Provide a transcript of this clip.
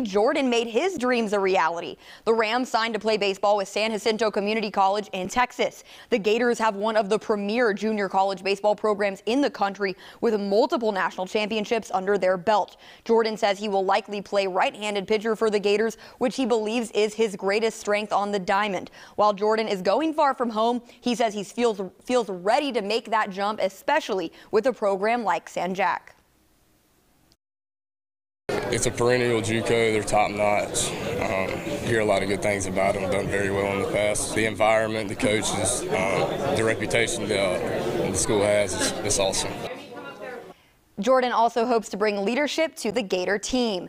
Jordan made his dreams a reality. The Rams signed to play baseball with San Jacinto Community College in Texas. The Gators have one of the premier junior college baseball programs in the country with multiple national championships under their belt. Jordan says he will likely play right-handed pitcher for the Gators, which he believes is his greatest strength on the diamond. While Jordan is going far from home, he says he feels, feels ready to make that jump, especially with a program like San Jac. It's a perennial JUCO. They're top notch. Um, hear a lot of good things about them. Done very well in the past. The environment, the coaches, uh, the reputation the school has is, is awesome. Jordan also hopes to bring leadership to the Gator team.